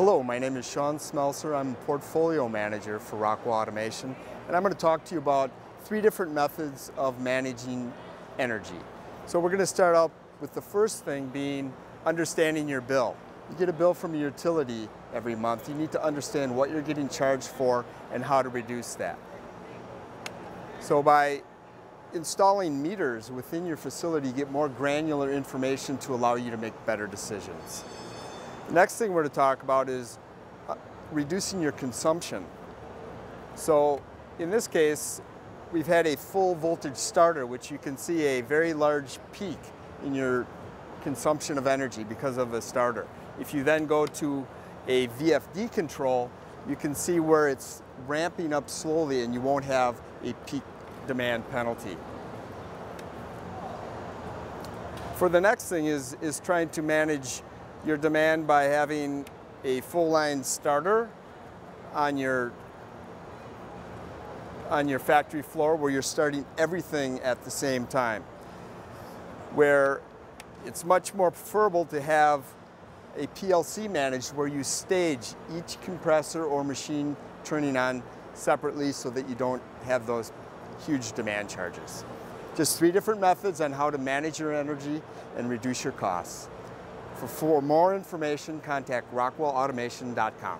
Hello, my name is Sean Schmelzer. I'm Portfolio Manager for Rockwell Automation, and I'm going to talk to you about three different methods of managing energy. So we're going to start out with the first thing being understanding your bill. You get a bill from a utility every month. You need to understand what you're getting charged for and how to reduce that. So by installing meters within your facility, you get more granular information to allow you to make better decisions. Next thing we're to talk about is uh, reducing your consumption. So in this case, we've had a full voltage starter, which you can see a very large peak in your consumption of energy because of a starter. If you then go to a VFD control, you can see where it's ramping up slowly and you won't have a peak demand penalty. For the next thing is, is trying to manage your demand by having a full line starter on your on your factory floor where you're starting everything at the same time. Where it's much more preferable to have a PLC managed where you stage each compressor or machine turning on separately so that you don't have those huge demand charges. Just three different methods on how to manage your energy and reduce your costs. For, more information, contact rockwellautomation.com.